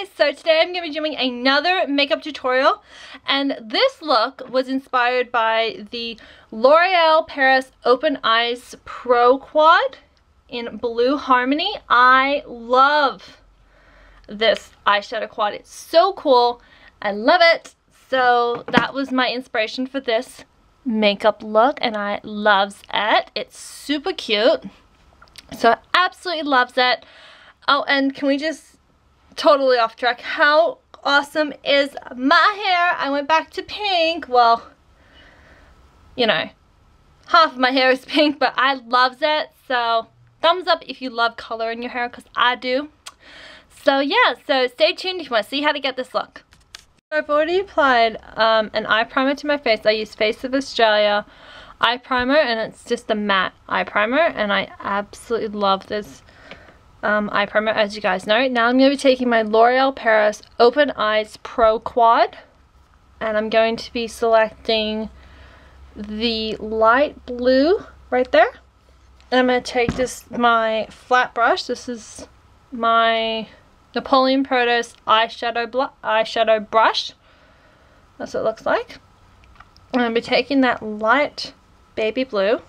guys, so today I'm going to be doing another makeup tutorial and this look was inspired by the L'Oreal Paris Open Eyes Pro Quad in Blue Harmony. I love this eyeshadow quad. It's so cool. I love it. So that was my inspiration for this makeup look and I loves it. It's super cute. So I absolutely loves it. Oh, and can we just totally off track. How awesome is my hair? I went back to pink. Well, you know, half of my hair is pink, but I loves it. So thumbs up if you love color in your hair because I do. So yeah, so stay tuned if you want to see how to get this look. I've already applied um, an eye primer to my face. I use Face of Australia eye primer and it's just a matte eye primer and I absolutely love this um, eye primer as you guys know. Now I'm going to be taking my L'Oreal Paris Open Eyes Pro Quad and I'm going to be selecting the light blue right there. And I'm going to take this my flat brush. This is my Napoleon Perdis eyeshadow eyeshadow brush. That's what it looks like. I'm going to be taking that light baby blue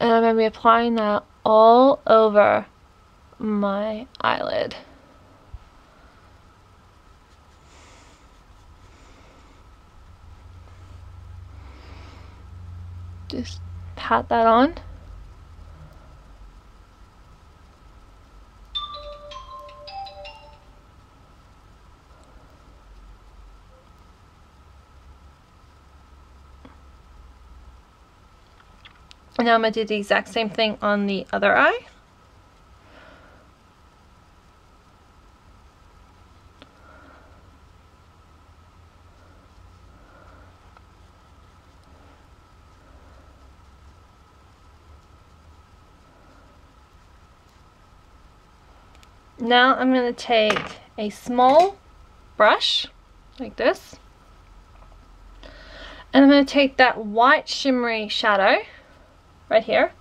and I'm going to be applying that all over my eyelid. Just pat that on. Now I'm going to do the exact same thing on the other eye. Now I'm going to take a small brush like this and I'm going to take that white shimmery shadow right here.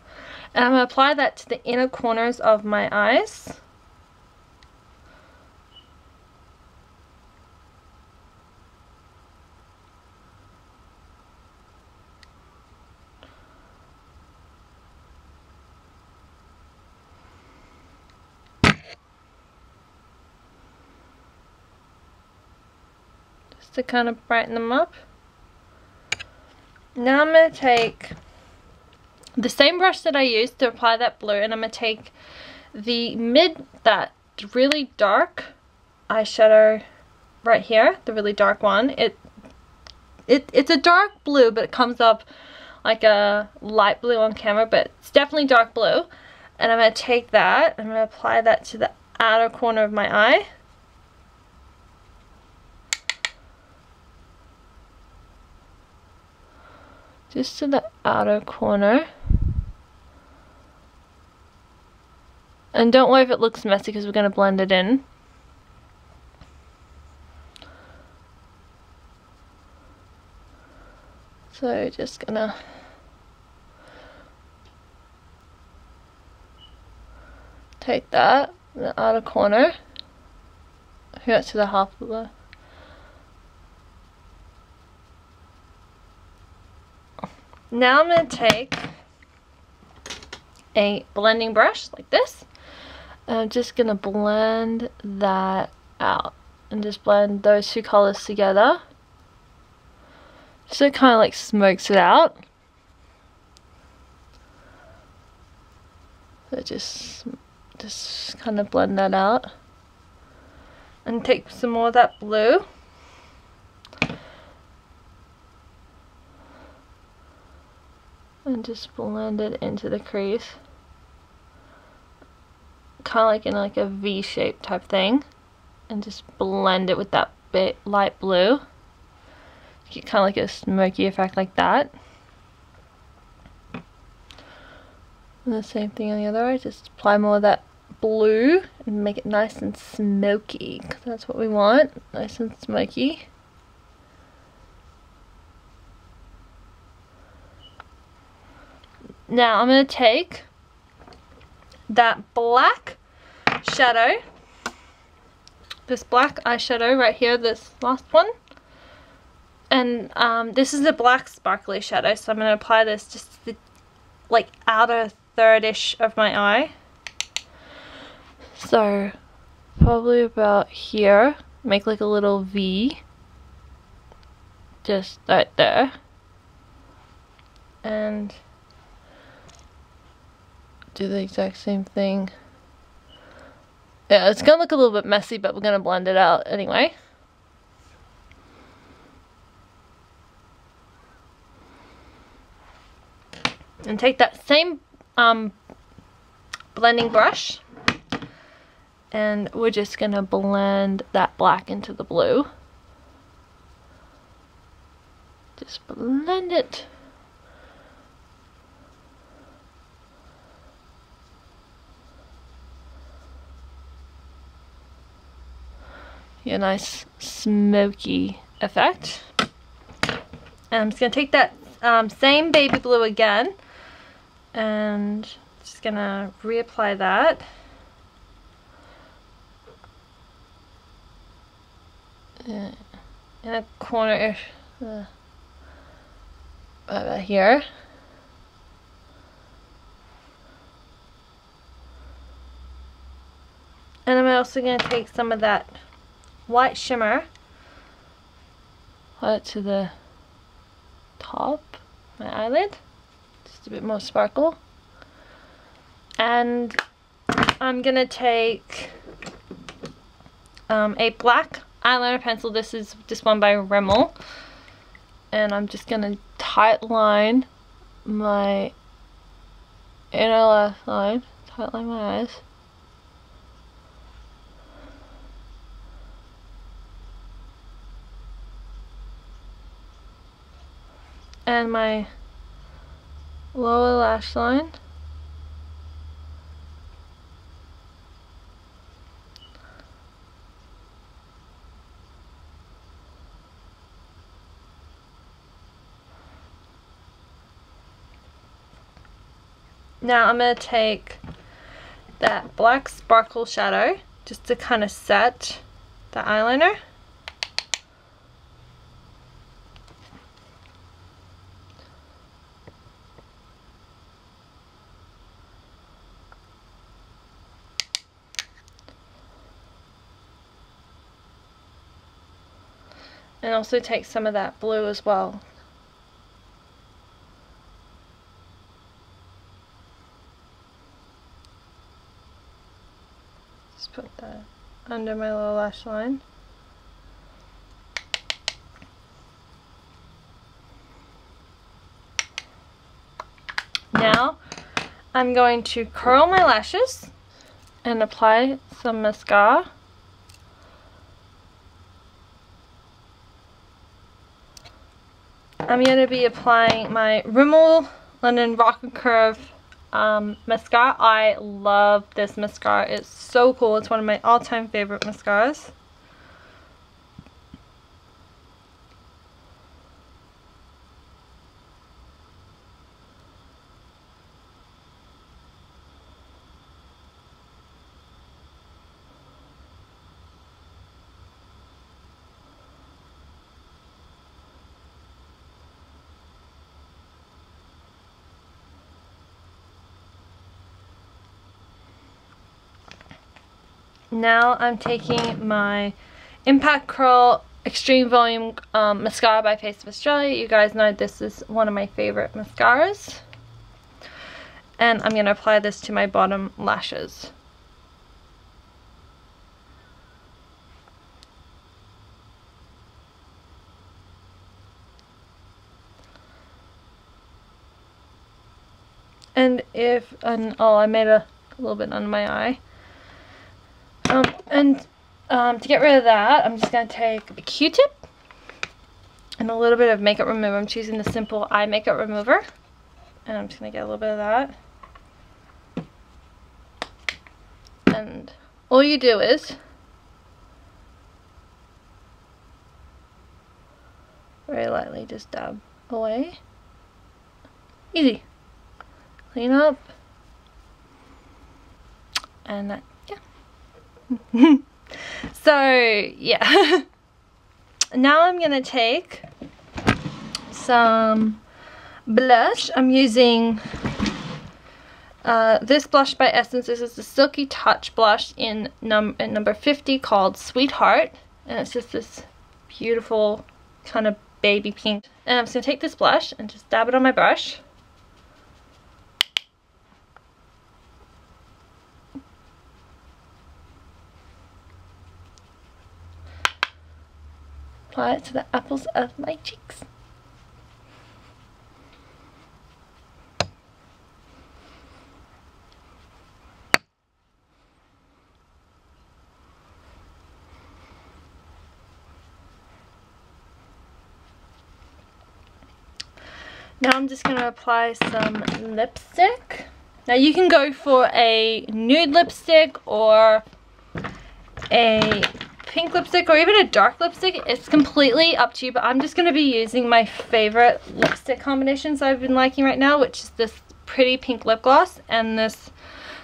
And I'm going to apply that to the inner corners of my eyes. Just to kind of brighten them up. Now I'm going to take the same brush that I used to apply that blue and I'm going to take the mid, that really dark eyeshadow right here, the really dark one. It, it It's a dark blue but it comes up like a light blue on camera but it's definitely dark blue. And I'm going to take that, I'm going to apply that to the outer corner of my eye. Just to the outer corner. And don't worry if it looks messy because we're going to blend it in. So just gonna take that, the outer corner, here to the half of the Now I'm going to take a blending brush like this I'm just going to blend that out and just blend those two colors together. So it kind of like smokes it out. So just, just kind of blend that out. And take some more of that blue. And just blend it into the crease kind of like in like a V shape type thing and just blend it with that bit light blue. Get kind of like a smoky effect like that. And the same thing on the other eye just apply more of that blue and make it nice and smoky because that's what we want nice and smoky. Now I'm going to take that black shadow. This black eyeshadow right here, this last one. And um, this is a black sparkly shadow, so I'm going to apply this just the like outer third-ish of my eye. So probably about here, make like a little V just right there. And do the exact same thing. Yeah, it's gonna look a little bit messy, but we're gonna blend it out anyway. And take that same um, blending brush and we're just gonna blend that black into the blue. Just blend it. A nice smoky effect. And I'm just going to take that um, same baby blue again and just going to reapply that. in a corner uh, about here. And I'm also going to take some of that white shimmer. It to the top my eyelid. Just a bit more sparkle. And I'm gonna take um, a black eyeliner pencil. This is this one by Rimmel. And I'm just gonna tight line my inner left line tight line my eyes and my lower lash line. Now I'm going to take that black sparkle shadow just to kind of set the eyeliner. And also take some of that blue as well. Just put that under my lower lash line. Now I'm going to curl my lashes and apply some mascara. I'm going to be applying my Rimmel London Rock and Curve um, mascara. I love this mascara. It's so cool. It's one of my all-time favorite mascaras. Now I'm taking my Impact Curl Extreme Volume um, Mascara by Face of Australia. You guys know this is one of my favorite mascaras. And I'm going to apply this to my bottom lashes. And if, and oh I made a, a little bit under my eye. And um, to get rid of that, I'm just going to take a Q-tip and a little bit of makeup remover. I'm choosing the Simple Eye Makeup Remover. And I'm just going to get a little bit of that. And all you do is very lightly just dab away. Easy. Clean up. And that so, yeah. now I'm to take some blush. I'm using uh, this blush by Essence. This is the Silky Touch blush in, num in number 50 called Sweetheart. And it's just this beautiful kind of baby pink. And I'm just to take this blush and just dab it on my brush. Apply it to the apples of my cheeks. Now I'm just going to apply some lipstick. Now you can go for a nude lipstick or a pink lipstick or even a dark lipstick. It's completely up to you, but I'm just going to be using my favorite lipstick combinations I've been liking right now, which is this pretty pink lip gloss and this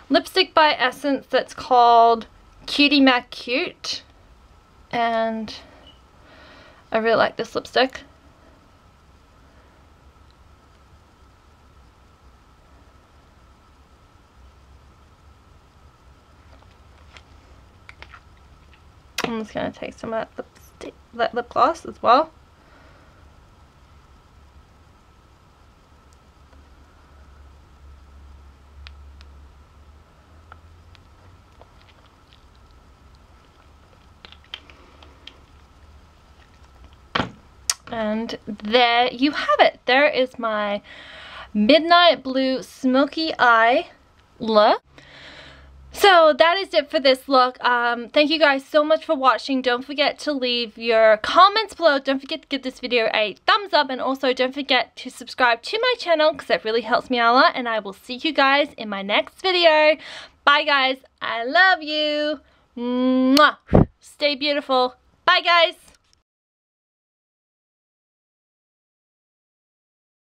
lipstick by Essence that's called Cutie Mac Cute. And I really like this lipstick. I'm just going to take some of that lipstick, that lip gloss as well. And there you have it. There is my Midnight Blue Smoky Eye look. So that is it for this look. Um, thank you guys so much for watching. Don't forget to leave your comments below. Don't forget to give this video a thumbs up and also don't forget to subscribe to my channel because that really helps me out a lot and I will see you guys in my next video. Bye guys. I love you. Mwah. Stay beautiful. Bye guys.